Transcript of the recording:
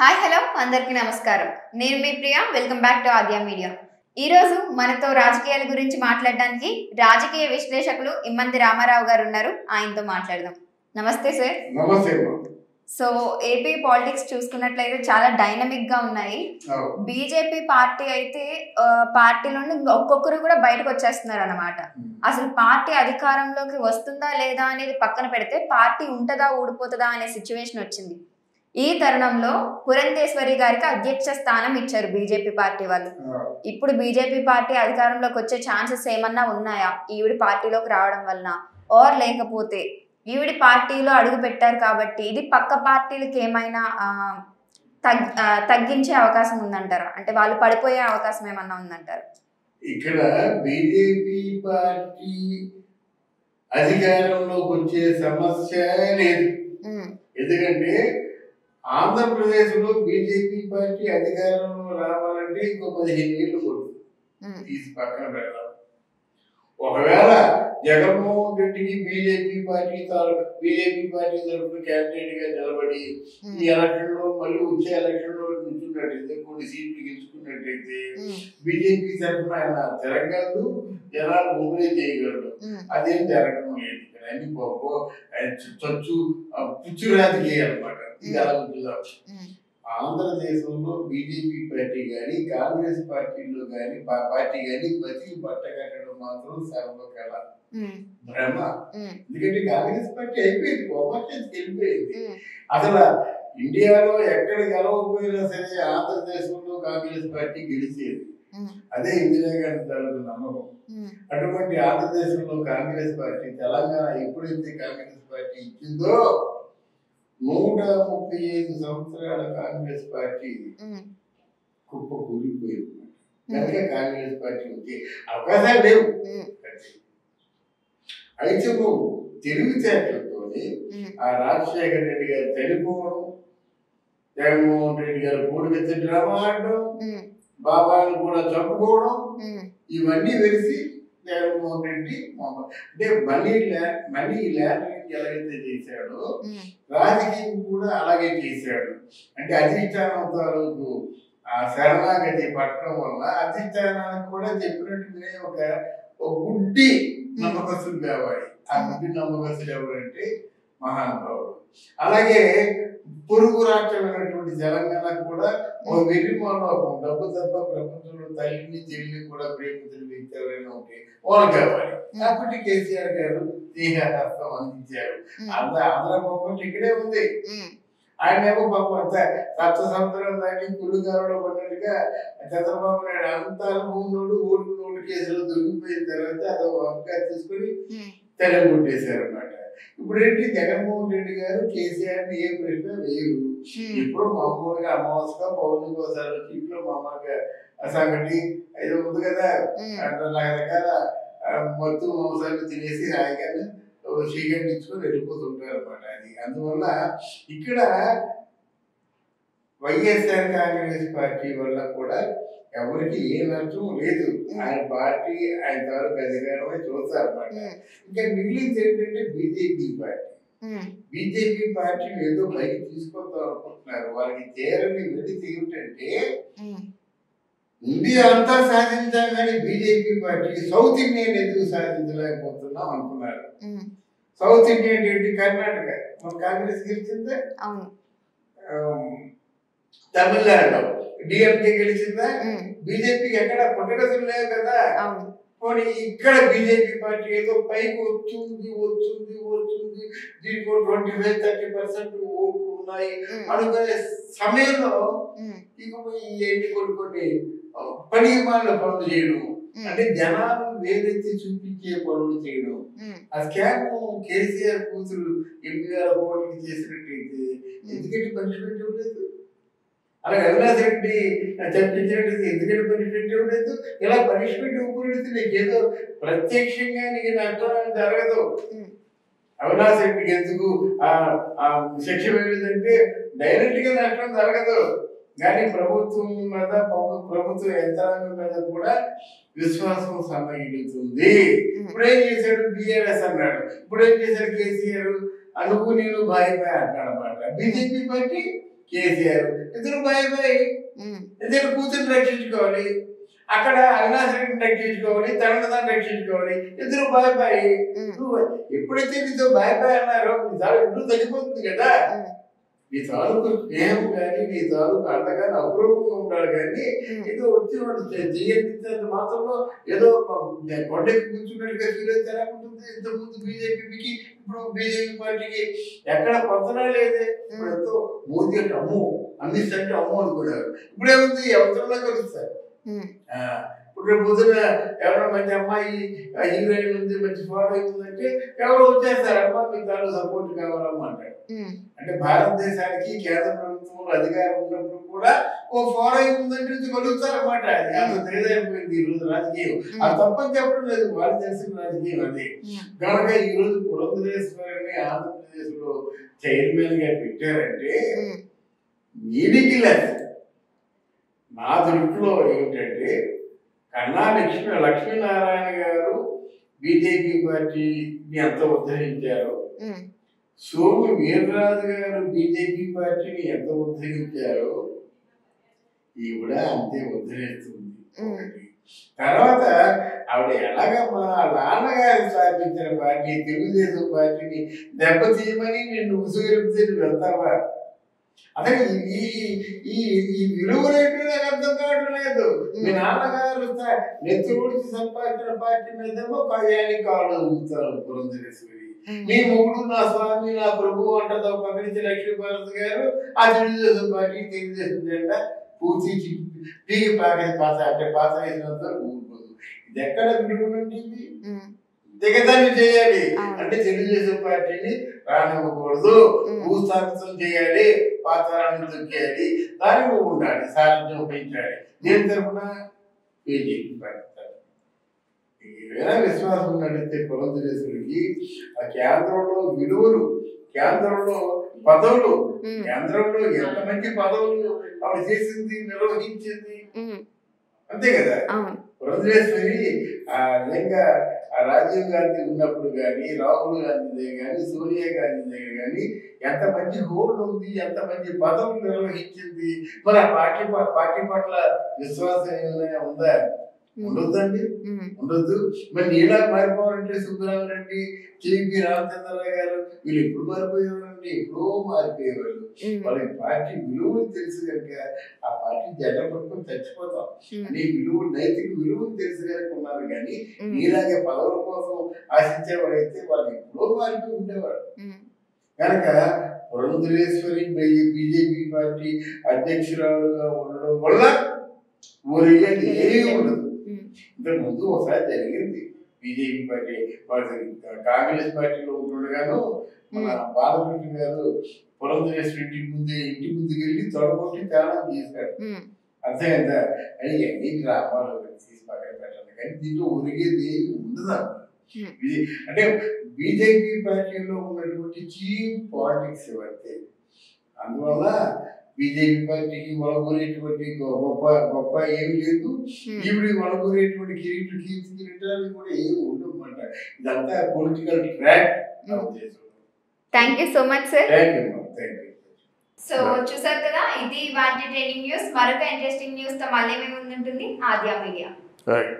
Hi hello అందరికీ నమస్కారం. నేను మీ Priya welcome back to Aadya media. ఈ రోజు మనతో రాజకీయాల గురించి మాట్లాడడానికి రాజకీయ విశ్లేషకులు ఇమ్మంది రామారావు గారు ఉన్నారు. ఆయనతో మాట్లాడదాం. నమస్తే సార్. నమస్తే. సో ఏపీ పాలిటిక్స్ చూసుకున్నట్లయితే చాలా డైనమిక్గా ఉన్నాయి. బీజేపీ పార్టీ అయితే పార్టీ నుండి ఒక్కొక్కరు కూడా బయటకు వచ్చేస్తున్నారు అనమాట అసలు పార్టీ అధికారంలోకి వస్తుందా లేదా అనేది పక్కన పెడితే పార్టీ ఉంటుందా ఊడిపోతుందా అనే సిచ్యువేషన్ వచ్చింది. ఈ తరుణంలో పురంధేశ్వరి గారికి అధ్యక్ష స్థానం ఇచ్చారు బీజేపీ పార్టీ వాళ్ళు. ఇప్పుడు బీజేపీ పార్టీ అధికారంలోకి వచ్చే ఛాన్సెస్ ఏమన్నా ఉన్నాయా? ఈవిడి పార్టీలోకి రావడం వలన. ఆర్ లేకపోతే ఈవిడి పార్టీలో అడుగు పెట్టారు కాబట్టి ఇది పక్క పార్టీలకి ఏమైనా తగ్ తగ్గించే అవకాశం ఉందంటారా? అంటే వాళ్ళు పడిపోయే అవకాశం ఏమన్నా ఉందంటారా? ఇక్కడ బీజేపీ పార్టీ అధికారంలోకి వచ్చే సమస్య లేదు. ఎందుకంటే ఆంధ్రప్రదేశ్లో బీజేపీ పార్టీ అధికారంలో రావాలంటే ఇంకో పదిహేను ఏళ్ళు ఉమ్, తీసి పక్కన పెడదాం. ఒకవేళ జగన్మోహన్ రెడ్డికి బీజేపీ పార్టీ తాలూకు బీజేపీ పార్టీ తరఫున క్యాండిడేట్గా నిలబడి ఈ ఎలక్షన్లో మళ్ళీ వచ్చే ఎలక్షన్లో నిల్చున్నట్టయితే కొన్ని సీట్లు గెలుచుకున్నట్టయితే బీజేపీ తరఫున ఆయన తిరగలదు జనాలు మొబైల్ చేయగలడు ఉమ్, అదేం జరగడం లేదు. అన్ని చచ్చు పుచ్చు రాజకీయాలు అనమాట ఇది ఆంధ్రదేశంలో బీజేపీ పార్టీ కానీ కాంగ్రెస్ పార్టీలో కానీ పార్టీ కానీ బతికి బట్ట కట్టడం మాత్రం సర్వకళ భ్రమ. ఎందుకంటే కాంగ్రెస్ పార్టీ అయిపోయింది కోపర్చేసి వెళ్ళిపోయింది. అసలు ఇండియాలో ఎక్కడ గెలవకపోయినా సరే ఆంధ్రదేశంలో కాంగ్రెస్ పార్టీ గెలిచేది. అదే ఇందిరాగాంధీ తాలూకు నమ్మకం. అటువంటి ఆంధ్రదేశంలో కాంగ్రెస్ పార్టీ తెలంగాణ ఎప్పుడైతే కాంగ్రెస్ పార్టీ ఇచ్చిందో నూట ముప్పై ఐదు సంవత్సరాల కాంగ్రెస్ పార్టీ కుప్ప కూలిపోయింది. కనుక కాంగ్రెస్ పార్టీ వచ్చే అవకాశాలు లేవు. అయితే నువ్వు తెలివితేటలతోని ఉమ్, ఆ రాజశేఖర రెడ్డి గారు చనిపోవడం జగన్మోహన్ రెడ్డి గారు కూడికెత్తి డ్రామా ఆడడం బాబాను కూడా చంపుకోవడం ఇవన్నీ వెలిసి జగన్మోహన్ రెడ్డి అంటే మనీ ల్యాండ్ మనీ ల్యాండరింగ్ ఎలాగైతే చేశాడో రాజకీయం కూడా అలాగే చేశాడు. అంటే అధిష్టానం తాలూకు ఆ శరణాగతి పట్టడం వల్ల అధిష్టానానికి కూడా చెప్పినట్టుగానే ఒక ఒక గుడ్డి నమ్మకస్తులు కావాలి. ఆ గుడ్డి నమ్మకస్తులు ఎవరంటే మహానుభావుడు. అలాగే పొరుగు రాష్ట్రమైనటువంటి తెలంగాణకు కూడా ఒక వెర్రిమోహం డబ్బు తప్ప ప్రపంచంలో తల్లిని చెల్లిని కూడా ప్రేమించిన వ్యక్తి ఎవరైనా ఉంటే వాళ్ళు కావాలి కాబట్టి కేసీఆర్ గారు స్నేహహస్తం అందించారు. ఉమ్, ఆంధ్ర గవర్నమెంట్ ఇక్కడే ఉంది. ఆయన ఏమో పాపం అంత సప్త సంవత్సరాలు దాటి కుళ్ళుగారులో పడినట్టుగా చంద్రబాబు నాయుడు అంత అనుభవం ఓటు నోటు కేసులో దొరికిపోయిన తర్వాత అదో వంక తీసుకొని తెరగొట్టేశారు అనమాట ఇప్పుడు ఏంటి జగన్మోహన్ రెడ్డి గారు కేసీఆర్ని ఏ ప్రశ్న ఉమ్, ఇప్పుడు మామూలుగా అమావాస్య పౌర్ణమికి ఒకసారి వచ్చి ఇంట్లో మామూలుగా సంగటి ఏదో ఉంది కదా. రకరకాల మత్తు మాంసాలు తినేసి హాయిగానే చీకటి ఇచ్చుకొని వెళ్ళిపోతుంటారు అనమాట అది. అందువల్ల ఇక్కడ వైఎస్ఆర్ కాంగ్రెస్ పార్టీ వల్ల కూడా ఎవరికి ఏ నష్టం లేదు. ఆయన పార్టీ ఆయన తాలూకు అధికారమే చూస్తారు అనమాట ఉమ్, ఇంకా మిగిలింది ఏంటంటే బీజేపీ పార్టీ. బీజేపీ పార్టీని ఏదో పైకి తీసుకొద్దాం అనుకుంటున్నారు. వాళ్ళకి చేరని వెళ్ళి ఏమిటంటే ఇండియా అంతా సాధించాం కానీ బీజేపీ పార్టీ సౌత్ ఇండియన్ ఎందుకు సాధించలేకపోతున్నాం అనుకున్నారు. సౌత్ ఇండియన్ ఏంటి? కర్ణాటక. మన కాంగ్రెస్ గెలిచిందా? అవును ఆమ్, తమిళనాడు డిఎంకే గెలిచిందా? ఉమ్, బీజేపీకి ఎక్కడ? పుట్టగతులు లేవు కదా. పోనీ ఇక్కడ బీజేపీ పార్టీ ఏదో పైకి వస్తుంది వస్తుంది వస్తుంది. దీనికి ట్వంటీ ఫైవ్ థర్టీ పర్సెంట్ ఓట్లు ఉన్నాయి. అనుకునే సమయంలో ఇక ఏంటి కొన్ని కొన్ని పని మాల పనులు చేయడం. అంటే జనాలు వేరెత్తి చూపించే పనులు చేయడం. ఆ స్కామ్ కేసీఆర్ కూతురు ఎంపీఆర్ ఓటింగ్ చేసినట్టయితే ఎందుకంటే పనిష్మెంట్ ఇవ్వలేదు? అలాగే అవినాష్ రెడ్డి చంపించినట్టు ఎందుకంటే పనిష్మెంట్ ఇవ్వలేదు ఇలా పనిష్మెంట్ ఇవ్వకూడదు నీకు ఏదో ప్రత్యక్షంగా నీకు నష్టం జరగదు. అవినాష్ రెడ్డికి ఎందుకు ఆ ఆ శిక్ష వేయలేదంటే డైరెక్ట్గా నష్టం జరగదు. కానీ ప్రభుత్వం మీద ప్రభుత్వ యంత్రాంగం మీద కూడా విశ్వాసం సన్నగిలుతుంది ఇప్పుడు ఏం చేశాడు బిఆర్ఎస్ అన్నాడు. ఇప్పుడు ఏం చేశాడు కేసీఆర్? అనుకు నేను అంటాడు అనమాట బీజేపీ పార్టీ కేసీఆర్. ఇద్దరు ఉమ్, ఇద్దరు కూతురు రక్షించుకోవాలి అక్కడ అవినాష్ రెడ్డిని రక్షించుకోవాలి తనదాన్ని రక్షించుకోవాలి ఇద్దరు నువ్వు ఎప్పుడైతే నీతో బాయ్ అన్నారో నీ తాలూకు ఇల్లు తగ్గిపోతుంది కదా? నీ తాలూకు స్నేహం కానీ నీ తాలూకు అండగాని అపూర్వంగా ఉండాలి కానీ ఉమ్, ఏదో వచ్చినవాడు చెయ్యంత మాత్రంలో ఏదో కొండకి కూర్చున్నట్టుగా ఫీల్ అయితే ఎలా ఉంటుంది ఇంతకుముందు బీజేపీకి ఇప్పుడు బీజేపీ పార్టీకి ఎక్కడ పొందనా లేదే. ఇప్పుడు ఎంతో మోదీ అంటే అమ్ము అమిత్ అంటే అమ్ము అనుకున్నారు. ఇప్పుడు ఏముంది? ఎవరిలో కలుస్తారు. రేపు పొద్దున ఎవరైనా మంచి అమ్మాయి హీరోయిన్ ఉంది మంచి ఫాలోయింగ్ ఉందంటే ఎవరు వచ్చేస్తారు అమ్మా మీకు తాను సపోర్ట్ కావాలమ్మా అంటారు అంటే భారతదేశానికి కేంద్ర ప్రభుత్వంలో అధికారం ఉన్నప్పుడు కూడా ఓ ఫాలోయింగ్ ఉందంటే కలుగుతారన్నమాట. అది అంత తెలియదైపోయింది ఈ రోజు రాజకీయం? అది తప్పని చెప్పడం లేదు వాళ్ళు తెలిసిన రాజకీయం అది. కనుక ఈ రోజు పురంధరేశ్వరిని ఆంధ్రప్రదేశ్లో చైర్మన్గా పెట్టారంటే మీదికి లెస్ నా దృష్టిలో ఏమిటంటే కన్నా లక్ష్మీ లక్ష్మీనారాయణ గారు బీజేపీ పార్టీని ఎంత ఉద్ధరించారో. సోము వీర్రాజు గారు బీజేపీ పార్టీని ఎంత ఉద్ధరించారో? ఈవిడ అంతే ఉద్ధరిస్తుంది. తర్వాత ఆవిడ ఎలాగమ్మా నాన్నగారు స్థాపించిన పార్టీ తెలుగుదేశం పార్టీని దెబ్బతీయమని నిన్ను ఉసుగొలిపితే నువ్వు వెళ్తావా? అదే ఈ ఈ ఈ విలువలేంటో నాకు అర్థం కావడం లేదు. మీ నాన్నగారు నెత్తి ఊడ్చి సంపాదించిన పార్టీ మీదేమో కళ్యాణి కాళ్ళు ఊగుతారు పురంధరేశ్వరి. ఉమ్, నీ మొగుడు నా స్వామి నా ప్రభు అంటది ఒక పక్క నుంచి లక్ష్మీభారత్ గారు ఆ తెలుగుదేశం పార్టీ తెలుగుదేశం జెండా పూర్తి పీకి పాకేసి పాత అంటే పాత వేసినంత ఊరుకోదు. ఇది ఎక్కడ విలువ నుండి దిగదాన్ని చేయాలి. అంటే తెలుగుదేశం పార్టీని రానివ్వకూడదు. భూస్థాపితం చేయాలి పాతాలను తొక్కేయాలి దాని ఉండాలి సారథ్యం పెంచాలి దేని తరఫున బీజేపీ పార్టీ. ఏదైనా విశ్వాసం ఉన్నట్టయితే పురంధరేశ్వరికి ఆ కేంద్రంలో విలువలు కేంద్రంలో పదవులు కేంద్రంలో ఎంత మంచి పదవులు ఆవిడ చేసింది నిర్వహించింది. అంతే కదా? పురంధరేశ్వరి ఆ విధంగా ఆ రాజీవ్ గాంధీ ఉన్నప్పుడు కానీ రాహుల్ గాంధీ దగ్గర కానీ సోనియా గాంధీ దగ్గర కానీ ఎంత మంచి హోల్డ్ ఉంది ఎంత మంచి పదవులు నిర్వహించింది? మరి ఆ పార్టీ పార్టీ పట్ల విశ్వాసం ఏమైనా ఉందా? ఉండొద్దండి. ఉండొద్దు. మరి నీలా మారిపోవాలంటే సుబ్బరామరెడ్డి కేపీ రామచంద్రరావు గారు వీళ్ళు ఎప్పుడు మారిపోయేవారండి? ఎప్పుడో మారిపోయేవాళ్ళు. ఉమ్, వాళ్ళకి పార్టీ విలువలు తెలుసు కనుక ఆ పార్టీ జెండా పట్టుకొని చచ్చిపోతాం. నీ విలువ నైతిక విలువలు తెలుసు కనుక ఉన్నారు కానీ నీలాగే పదవుల కోసం ఆశించేవాడైతే వాళ్ళు ఎప్పుడో మారిపోయి ఉండేవాడు. కనుక పురంధరేశ్వరి బీజేపీ పార్టీ అధ్యక్షురాలుగా ఉండడం వల్ల ఊరికేది ఏమీ ఉండదు. ఇంతకు ముందు ఒకసారి జరిగింది. బీజేపీ పార్టీ పార్టీ కాంగ్రెస్ పార్టీలో ఉంటుండగాను మన బాలకృష్ణ గారు పురంధరేశ్వరి ఇంటి ముందు ఇంటి ముందుకు వెళ్ళి తొడగొట్టి త్యాగం చేశాడు అర్థమైందా అని అన్ని గ్రామాలు తీసి పక్కన పెట్టండి. కానీ దీంట్లో ఒరిగేది ఏమి ఉండదు. ఇది అంటే బీజేపీ పార్టీలో ఉన్నటువంటి చీప్ పాలిటిక్స్ ఇవన్నీ అందువల్ల బీజేపీ పార్టీకి వలగొరేటువంటి గొప్ప గొప్ప ఏమి లేదు. ఈవిడ వలగొరేటువంటి కిరీటు కీర్తి కిరీటాలు కూడా ఏమి ఉండమాట ఇదంతా political track thank you so much sir so చూసారు కదా ఇది వాటి ట్రైనింగ్ న్యూస్. మరొక ఇంట్రెస్టింగ్ న్యూస్తో మళ్ళీ మేము ముందుంటుంది ఆద్యా మీడియా. రైట్